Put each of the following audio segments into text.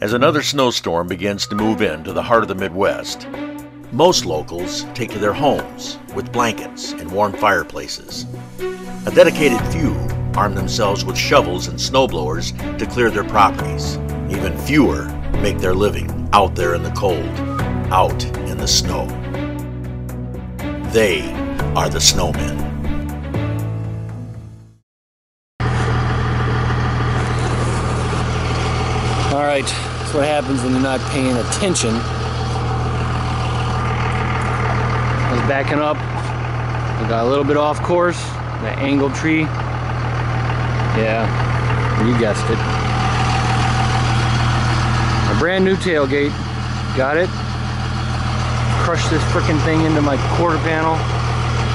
As another snowstorm begins to move into the heart of the Midwest, most locals take to their homes with blankets and warm fireplaces. A dedicated few arm themselves with shovels and snowblowers to clear their properties. Even fewer make their living out there in the cold, out in the snow. They are the snowmen. Right, that's what happens when you're not paying attention. I was backing up. I got a little bit off course. That angled tree. Yeah, you guessed it. A brand new tailgate. Got it. Crushed this freaking thing into my quarter panel.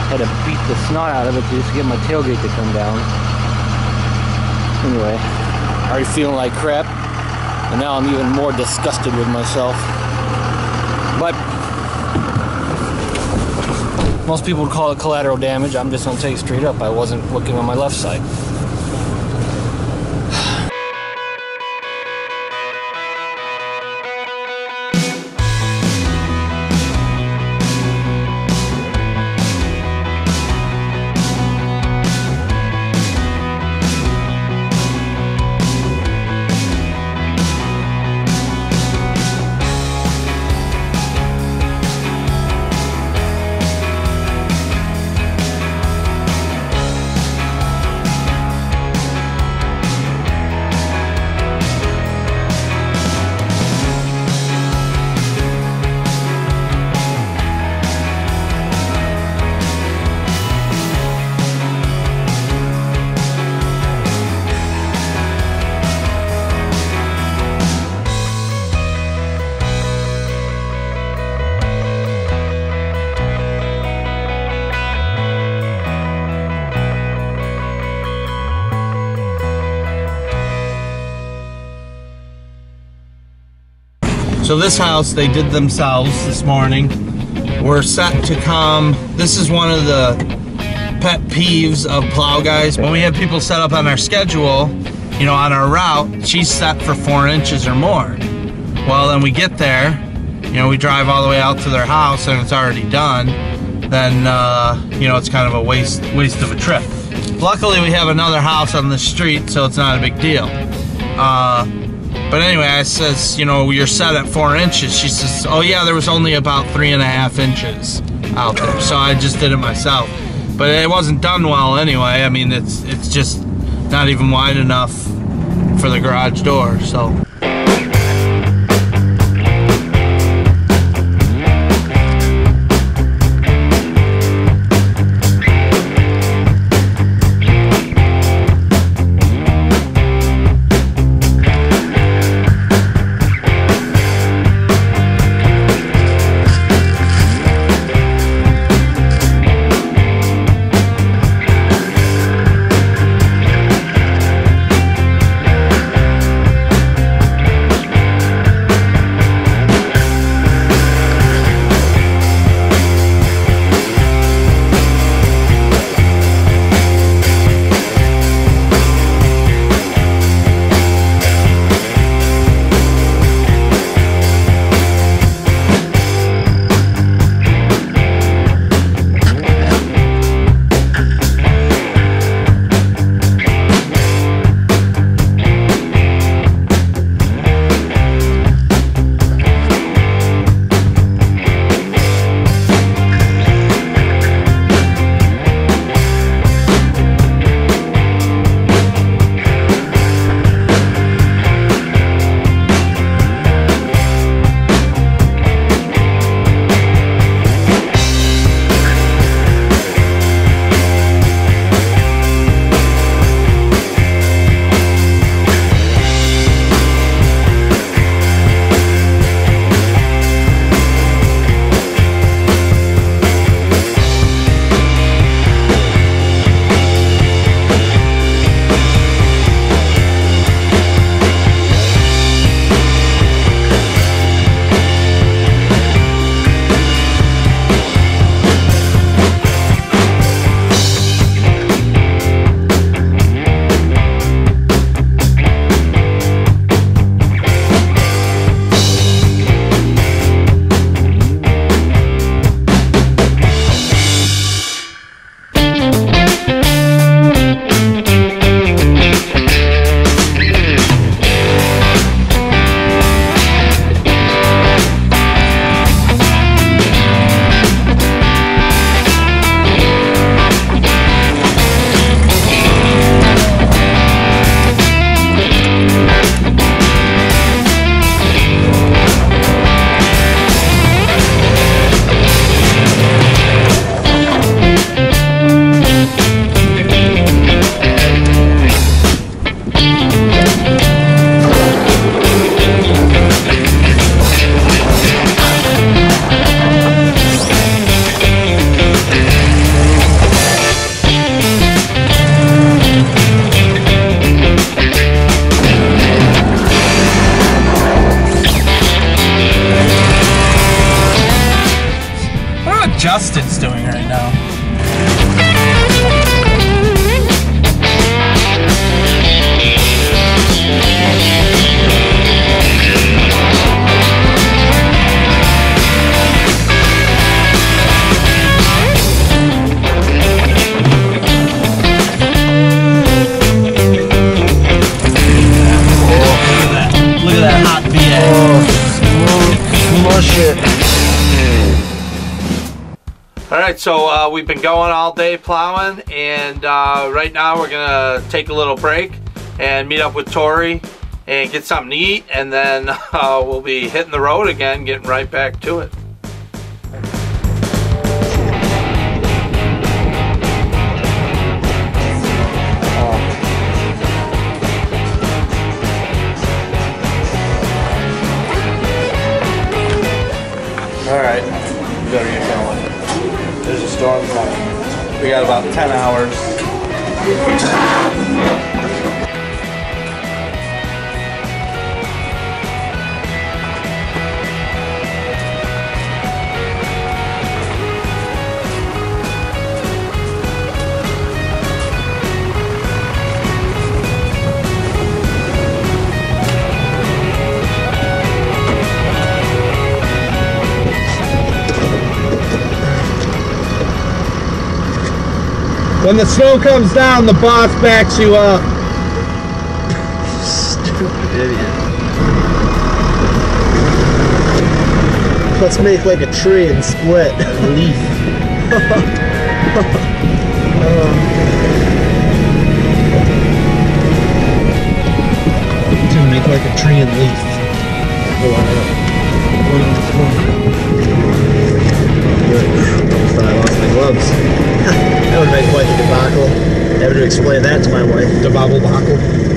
Had to beat the snot out of it just to get my tailgate to come down. Anyway, already feeling like crap. And now I'm even more disgusted with myself. But most people would call it collateral damage. I'm just gonna tell you straight up, I wasn't looking on my left side. So this house they did themselves this morning. We're set to come. This is one of the pet peeves of plow guys. When we have people set up on our schedule, you know, on our route, she's set for four inches or more. Well, then we get there, you know, we drive all the way out to their house and it's already done. Then, uh, you know, it's kind of a waste waste of a trip. Luckily, we have another house on the street, so it's not a big deal. Uh, but anyway, I says, you know, you're set at four inches. She says, oh yeah, there was only about three and a half inches out there. So I just did it myself. But it wasn't done well anyway. I mean, it's it's just not even wide enough for the garage door. So we've been going all day plowing, and uh, right now we're gonna take a little break and meet up with Torrey and get something to eat, and then uh, we'll be hitting the road again, getting right back to it. When the snow comes down, the boss backs you up. Stupid idiot. Let's make like a tree and split a leaf. to make like a tree and leaf. Oh, Almost thought my gloves. that would make quite a debacle. Having to explain that to my wife. Debacle bacle.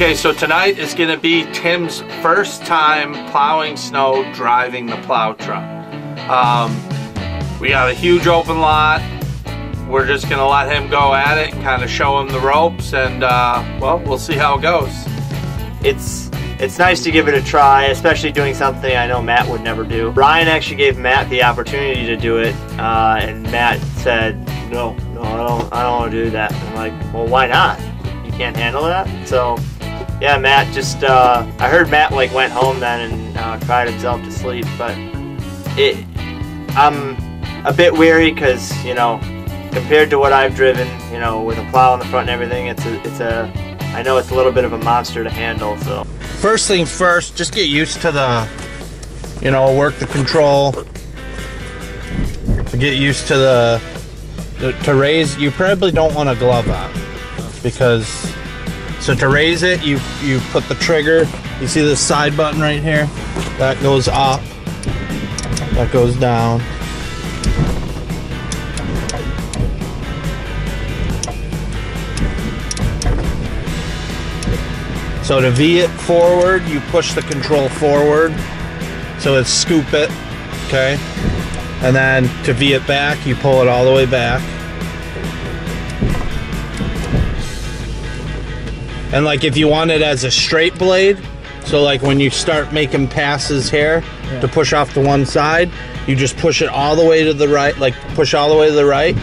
Okay, so tonight is gonna be Tim's first time plowing snow driving the plow truck. Um, we got a huge open lot. We're just gonna let him go at it and kind of show him the ropes and uh, well, we'll see how it goes. it's it's nice to give it a try, especially doing something I know Matt would never do. Ryan actually gave Matt the opportunity to do it, uh, and Matt said, "No, no, I don't, I don't want to do that." I'm like, "Well, why not? You can't handle that." So, yeah, Matt just uh, I heard Matt like went home then and uh, cried himself to sleep, but it I'm a bit weary because you know compared to what I've driven, you know, with a plow on the front and everything, it's a it's a I know it's a little bit of a monster to handle, so. First things first, just get used to the, you know, work the control. Get used to the, the to raise. You probably don't want a glove on because so to raise it, you you put the trigger. You see the side button right here? That goes up. That goes down. So to V it forward, you push the control forward. So it's scoop it, okay? And then to V it back, you pull it all the way back. And like if you want it as a straight blade, so like when you start making passes here to push off to one side, you just push it all the way to the right, like push all the way to the right.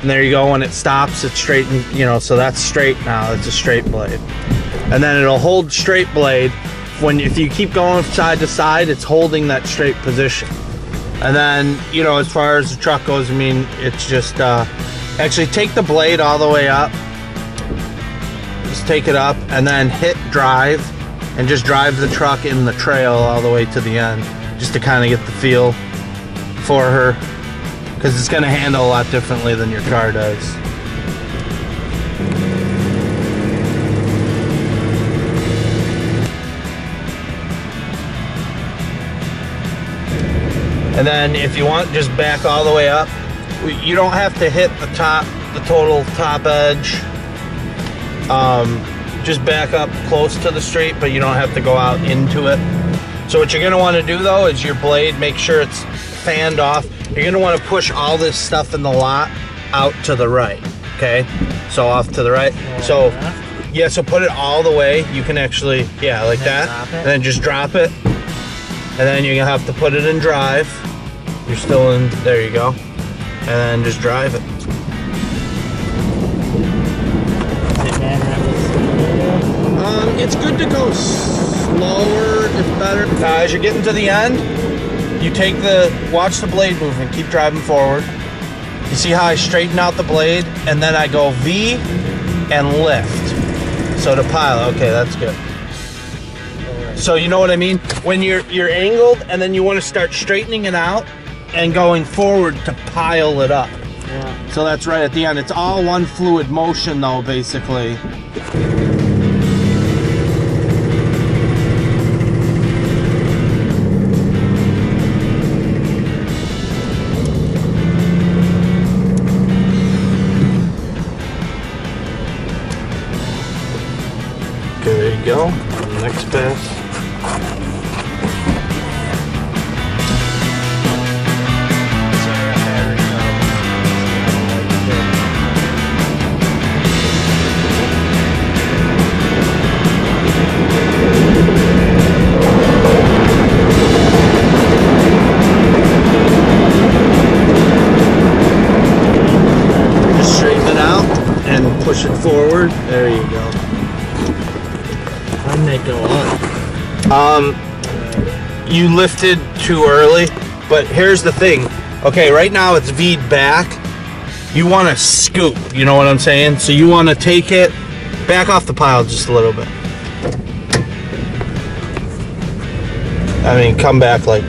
And there you go. When it stops, it's straight, and, you know, so that's straight now. It's a straight blade. And then it'll hold straight blade. When if you keep going side to side, it's holding that straight position. And then, you know, as far as the truck goes, I mean, it's just uh, actually take the blade all the way up. Just take it up and then hit drive and just drive the truck in the trail all the way to the end, just to kind of get the feel for her, because it's going to handle a lot differently than your car does. And then if you want, just back all the way up. You don't have to hit the top, the total top edge. Um, just back up close to the street, but you don't have to go out into it. So what you're gonna wanna do though is your blade, make sure it's fanned off. You're gonna wanna push all this stuff in the lot out to the right, okay? So off to the right. So, yeah, so put it all the way. You can actually, yeah, like that. And then just drop it. And then you're gonna have to put it in drive. You're still in, there you go. And then just drive it. To go slower if better. Uh, as you're getting to the end, you take the, watch the blade movement, keep driving forward. You see how I straighten out the blade and then I go V and lift. So to pile, okay, that's good. So you know what I mean? When you're you're angled and then you want to start straightening it out and going forward to pile it up. Yeah. So that's right at the end. It's all one fluid motion though, basically. Um, you lifted too early, but here's the thing. Okay, right now it's V'd back. You want to scoop, you know what I'm saying? So you want to take it back off the pile just a little bit. I mean, come back like.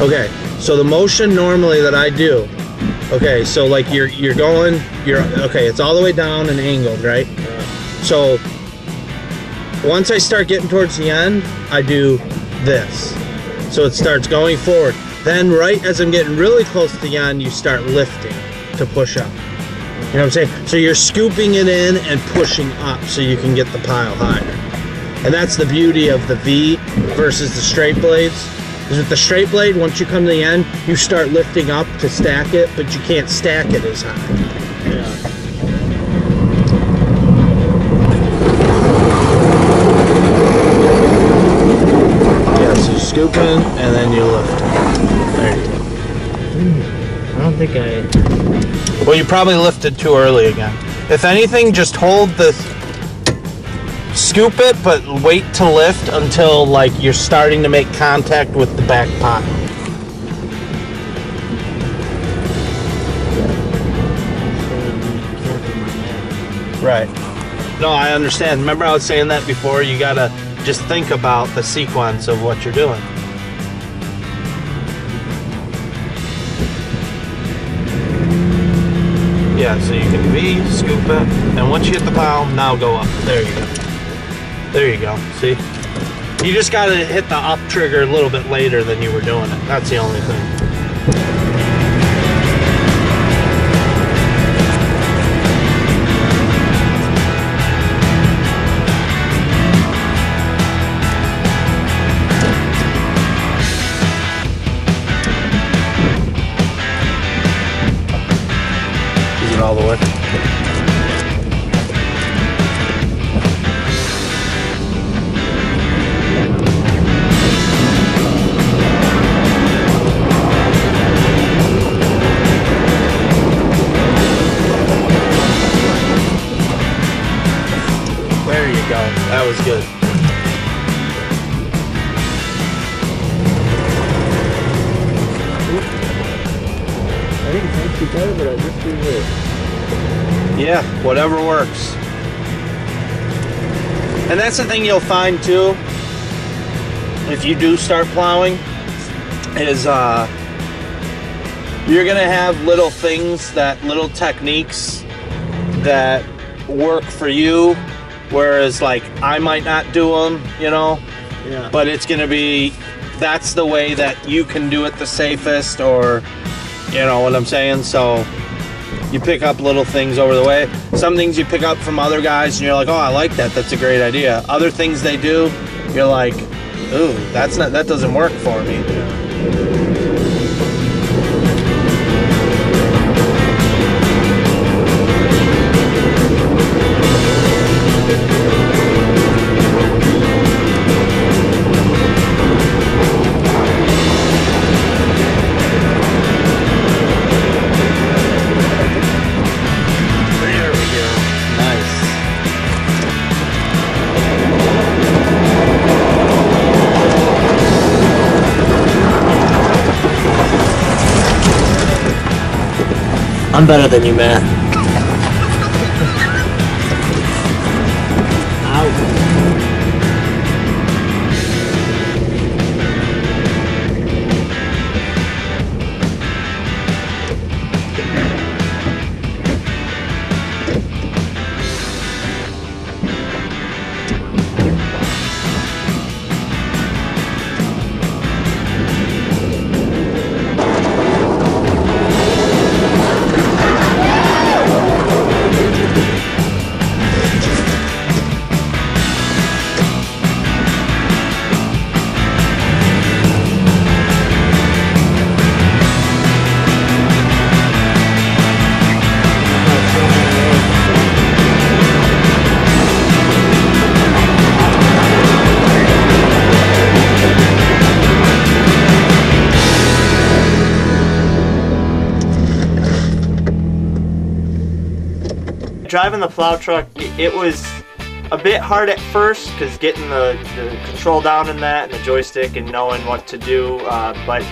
Okay, so the motion normally that I do. Okay, so like you're you're going, you're okay. It's all the way down and angled, right? So once I start getting towards the end, I do this. So it starts going forward. Then right as I'm getting really close to the end, you start lifting to push up. You know what I'm saying? So you're scooping it in and pushing up so you can get the pile higher. And that's the beauty of the V versus the straight blades. Is with the straight blade, once you come to the end, you start lifting up to stack it, but you can't stack it as high. Yeah, so scoop in and then you lift. There you go. Hmm, I don't think I. Well, you probably lifted too early again. If anything, just hold the. Scoop it, but wait to lift until like you're starting to make contact with the back pile. Right. No, I understand. Remember, I was saying that before. You gotta just think about the sequence of what you're doing. Yeah, so you can V, scoop it, and once you hit the pile, now go up. There you go. There you go. See? You just gotta hit the up trigger a little bit later than you were doing it. That's the only thing. That was good. I think it's actually better, but I just do this. Yeah, whatever works. And that's the thing you'll find too. If you do start plowing, is uh, you're gonna have little things that little techniques that work for you, whereas like I might not do them, you know. Yeah. But it's gonna be that's the way that you can do it the safest, or you know what I'm saying. So you pick up little things over the way. Some things you pick up from other guys, and you're like, oh, I like that. That's a great idea. Other things they do, you're like, ooh, that's not that doesn't work for me. I'm better than you, Matt. Driving the plow truck, it was a bit hard at first because getting the, the control down in that and the joystick and knowing what to do. Uh, but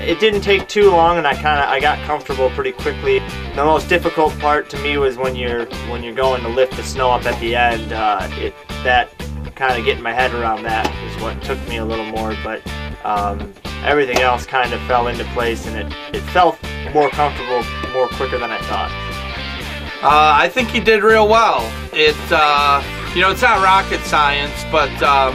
it didn't take too long, and I kind of I got comfortable pretty quickly. The most difficult part to me was when you're when you're going to lift the snow up at the end. Uh, it that kind of getting my head around that is what took me a little more, but. Um, everything else kind of fell into place and it, it felt more comfortable more quicker than I thought. Uh, I think he did real well. It, uh, you know, it's not rocket science, but um,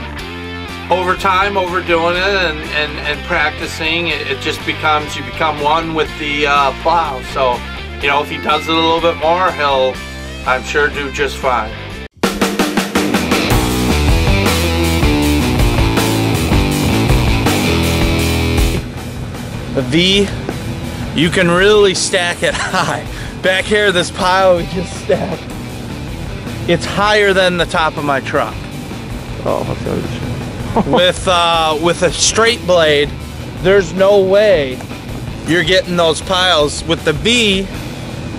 over time, over doing it and, and, and practicing, it, it just becomes, you become one with the uh, plow. So, you know, if he does it a little bit more, he'll, I'm sure, do just fine. The V, you can really stack it high. Back here, this pile we just stacked, it's higher than the top of my truck. Oh, okay. with uh, with a straight blade, there's no way you're getting those piles with the V,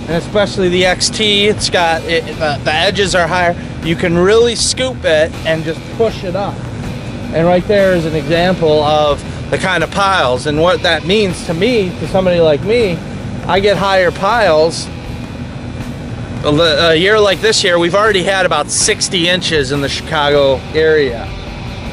and especially the XT. It's got it, the, the edges are higher. You can really scoop it and just push it up. And right there is an example of the kind of piles and what that means to me, to somebody like me. I get higher piles. A A uh, year like this year, we've already had about 60 inches in the Chicago area.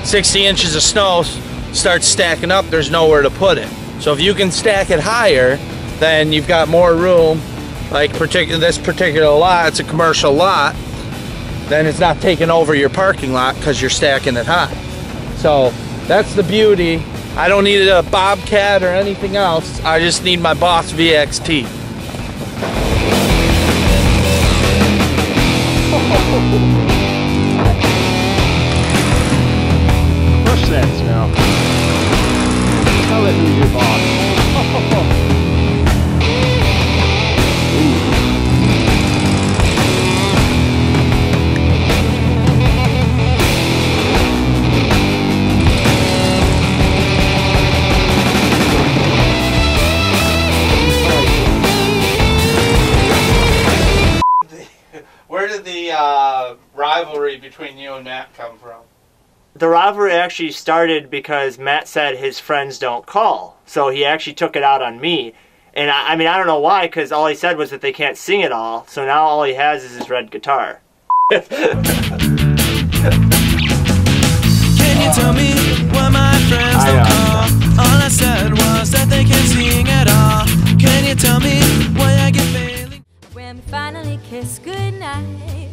60 inches of snow starts stacking up, there's nowhere to put it. So if you can stack it higher, then you've got more room. Like particular this particular lot, it's a commercial lot. Then it's not taking over your parking lot because you're stacking it high. So that's the beauty. I don't need a Bobcat or anything else. I just need my Boss VXT. Push between you and Matt come from? The rivalry actually started because Matt said his friends don't call. So he actually took it out on me. And I, I mean, I don't know why, because all he said was that they can't sing it all. So now all he has is his red guitar. tell me why my friends I don't know. call? All I said was that they can't sing at all. Can you tell me why I get failing? When we finally kiss goodnight,